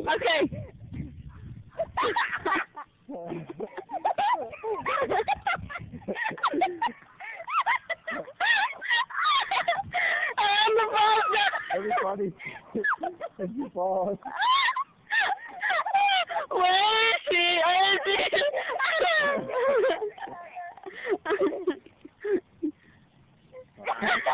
Okay. I'm the boss. Everybody, if you fall, Where is she? Where is she?